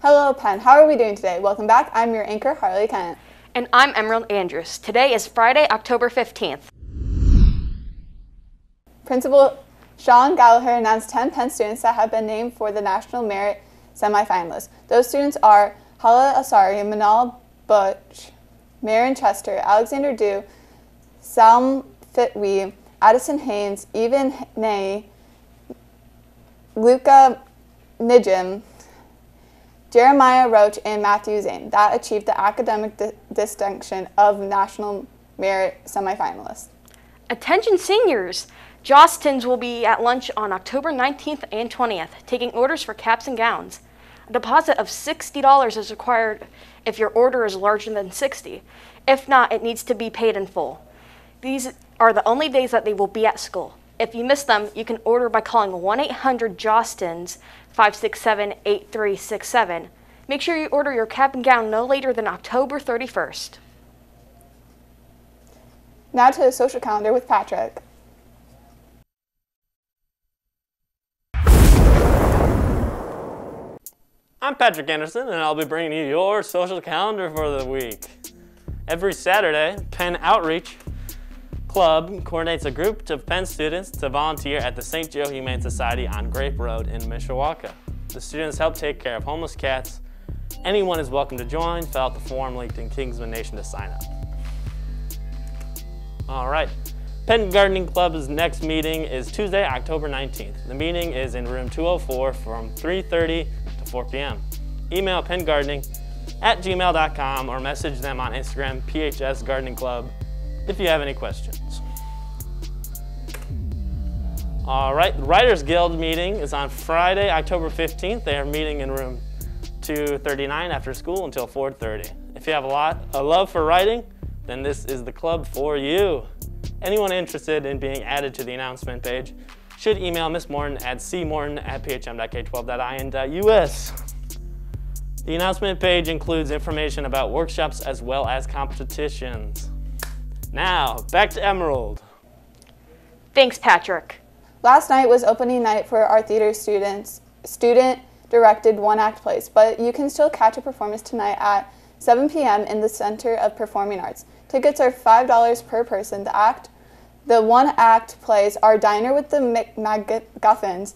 Hello, Penn. How are we doing today? Welcome back. I'm your anchor, Harley Kent. And I'm Emerald Andrews. Today is Friday, October 15th. Principal Sean Gallagher announced 10 Penn students that have been named for the National Merit semifinalists. Those students are Hala Asari, Manal Butch, Marin Chester, Alexander Dew, Salm Fitwi, Addison Haynes, Evan Nay, Luca Nijim, Jeremiah Roach, and Matthew Zane that achieved the academic di- distinction of National Merit semifinalists. Attention seniors! Jostens will be at lunch on October 19th and 20th, taking orders for caps and gowns. A deposit of $60 is required if your order is larger than 60. If not, it needs to be paid in full. These are the only days that they will be at school. If you miss them, you can order by calling 1 800 Jostens 567 8367. Make sure you order your cap and gown no later than October 31st. Now to the social calendar with Patrick. I'm Patrick Anderson, and I'll be bringing you your social calendar for the week. Every Saturday, Penn Outreach Club coordinates a group of Penn students to volunteer at the St. Joe Humane Society on Grape Road in Mishawaka. The students help take care of homeless cats. Anyone is welcome to join. Fill out the form linked in Kingsman Nation to sign up. All right. Penn Gardening Club's next meeting is Tuesday, October 19th. The meeting is in room 204 from 3.30 to 4 p.m. Email pengardening at gmail.com or message them on Instagram, PHS Gardening Club, if you have any questions. All right, the Writers Guild meeting is on Friday, October 15th. They are meeting in room 239 after school until 4.30. If you have a lot a love for writing, then this is the club for you. Anyone interested in being added to the announcement page should email Miss Morton at cmorton at phm.k12.in.us. The announcement page includes information about workshops as well as competitions. Now, back to Emerald. Thanks, Patrick. Last night was opening night for our theater students, student directed one act plays, but you can still catch a performance tonight at 7 p.m. in the Center of Performing Arts. Tickets are $5 per person. The act, the one act plays are Diner with the MacGuffins,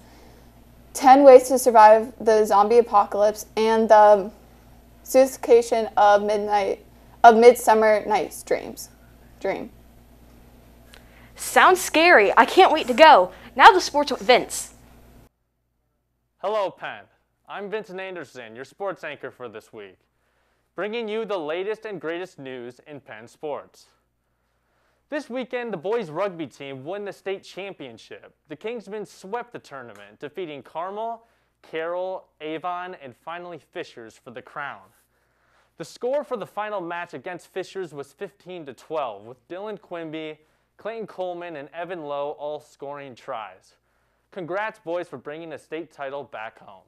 10 Ways to Survive the Zombie Apocalypse, and the Sophistication of Midnight of Midsummer Night's Dreams. Dream. Sounds scary. I can't wait to go. Now the sports with Vince. Hello, Penn. I'm Vincent Anderson, your sports anchor for this week, bringing you the latest and greatest news in Penn sports. This weekend, the boys rugby team won the state championship. The Kingsmen swept the tournament, defeating Carmel, Carroll, Avon, and finally Fishers for the crown. The score for the final match against Fishers was 15 to 12, with Dylan Quimby, Clayton Coleman, and Evan Lowe all scoring tries. Congrats, boys, for bringing the state title back home.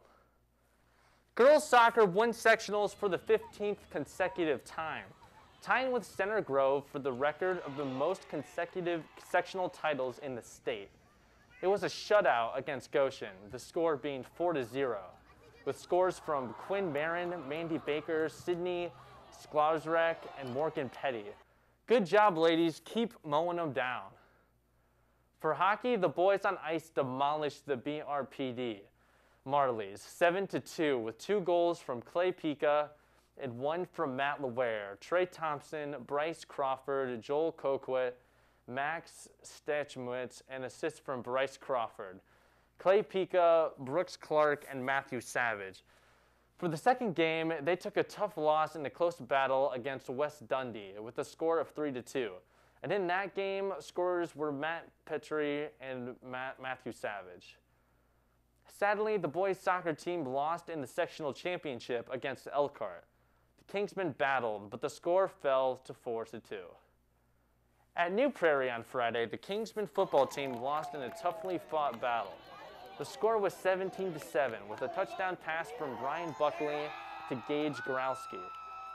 Girls soccer won sectionals for the 15th consecutive time, tying with Center Grove for the record of the most consecutive sectional titles in the state. It was a shutout against Goshen, the score being 4 to 0, with scores from Quinn Marin, Mandy Baker, Sydney Sklarzrek, and Morgan Petty. Good job, ladies. Keep mowing them down. For hockey, the boys on ice demolished the BRPD. Marlies, 7 to 2, with two goals from Clay Pika and one from Matt Laware, Trey Thompson, Bryce Crawford, Joel Coquet, Max Stachmwitz, and assists from Bryce Crawford. Clay Pika, Brooks Clark, and Matthew Savage. For the second game, they took a tough loss in a close battle against West Dundee with a score of 3 to 2. And in that game, scorers were Matt Petrie and Matt Matthew Savage. Sadly, the boys soccer team lost in the sectional championship against Elkhart. The Kingsmen battled, but the score fell to 4 to 2. At New Prairie on Friday, the Kingsmen football team lost in a toughly fought battle. The score was 17 to 7 with a touchdown pass from Brian Buckley to Gage Growski.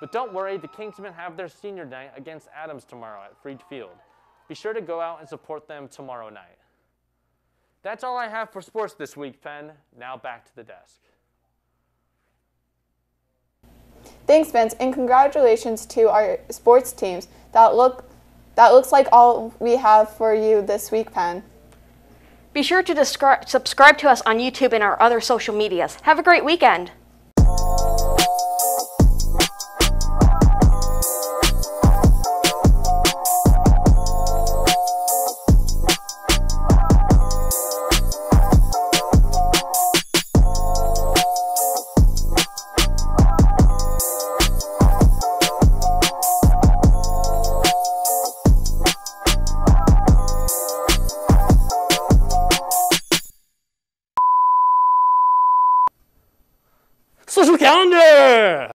But don't worry, the Kingsmen have their senior night against Adams tomorrow at Freed Field. Be sure to go out and support them tomorrow night. That's all I have for sports this week, Penn. Now back to the desk. Thanks, Vince, and congratulations to our sports teams. That look that looks like all we have for you this week, Penn. Be sure to subscribe to us on YouTube and our other social medias. Have a great weekend. there.